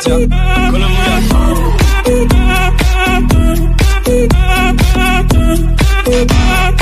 Francia. Colombia. Colombia.